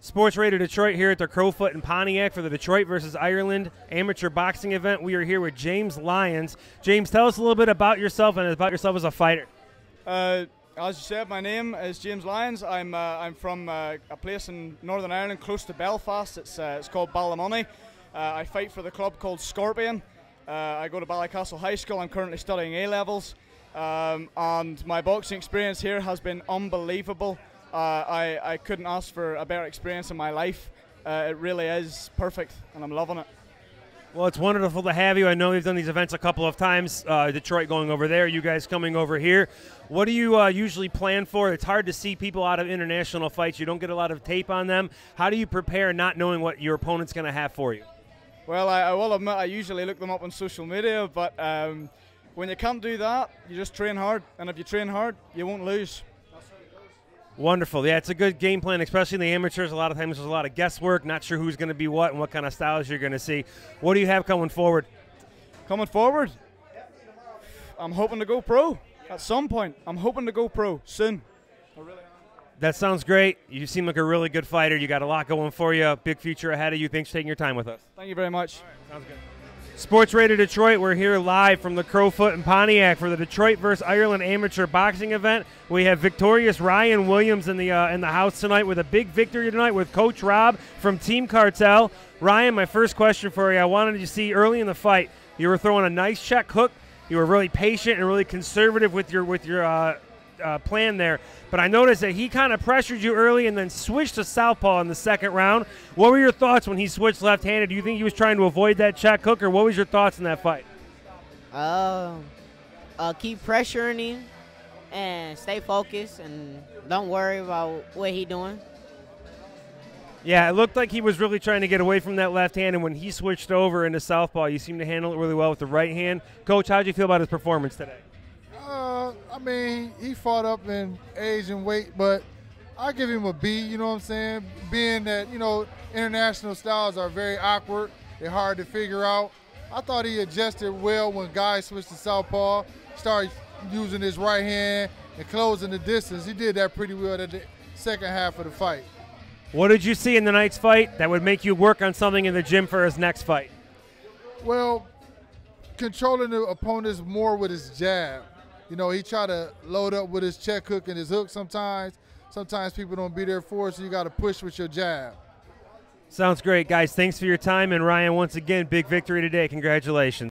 Sports Radio Detroit here at the Crofoot and Pontiac for the Detroit versus Ireland amateur boxing event. We are here with James Lyons. James, tell us a little bit about yourself and about yourself as a fighter. Uh, as you said, my name is James Lyons. I'm uh, I'm from uh, a place in Northern Ireland, close to Belfast. It's uh, it's called Ballymoney. Uh, I fight for the club called Scorpion. Uh, I go to Ballycastle High School. I'm currently studying A levels, um, and my boxing experience here has been unbelievable. Uh, I, I couldn't ask for a better experience in my life. Uh, it really is perfect, and I'm loving it. Well, it's wonderful to have you. I know we've done these events a couple of times. Uh, Detroit going over there, you guys coming over here. What do you uh, usually plan for? It's hard to see people out of international fights. You don't get a lot of tape on them. How do you prepare, not knowing what your opponent's going to have for you? Well, I, I, will admit I usually look them up on social media, but um, when you can't do that, you just train hard, and if you train hard, you won't lose. Wonderful. Yeah, it's a good game plan, especially in the amateurs. A lot of times there's a lot of guesswork, not sure who's going to be what and what kind of styles you're going to see. What do you have coming forward? Coming forward, I'm hoping to go pro at some point. I'm hoping to go pro soon. That sounds great. You seem like a really good fighter. You got a lot going for you. Big future ahead of you. Thanks for taking your time with us. Thank you very much. sounds good. Sports Radio Detroit, we're here live from the Crofoot and Pontiac for the Detroit versus Ireland amateur boxing event. We have victorious Ryan Williams in the uh, in the house tonight with a big victory tonight with Coach Rob from Team Cartel. Ryan, my first question for you: I wanted to see early in the fight, you were throwing a nice check hook. You were really patient and really conservative with your with your uh, uh, plan there. But I noticed that he kind of pressured you early and then switched to southpaw in the second round. What were your thoughts when he switched left-handed? Do you think he was trying to avoid that check hook, or what was your thoughts in that fight? Um, uh, keep pressuring him and stay focused and don't worry about what he doing. Yeah, it looked like he was really trying to get away from that left hand, and when he switched over into southpaw, you seemed to handle it really well with the right hand. Coach, how did you feel about his performance today? I mean, he fought up in age and weight, but I give him a B. You know what I'm saying? Being that you know international styles are very awkward, they're hard to figure out. I thought he adjusted well when guys switched to southpaw, started using his right hand and closing the distance. He did that pretty well at the second half of the fight. What did you see in the night's fight that would make you work on something in the gym for his next fight? Well, controlling the opponents more with his jab. You know, he try to load up with his check hook and his hook sometimes. Sometimes people don't be there for it, so you got to push with your jab. Sounds great, guys. Thanks for your time. And Ryan, once again, big victory today. Congratulations.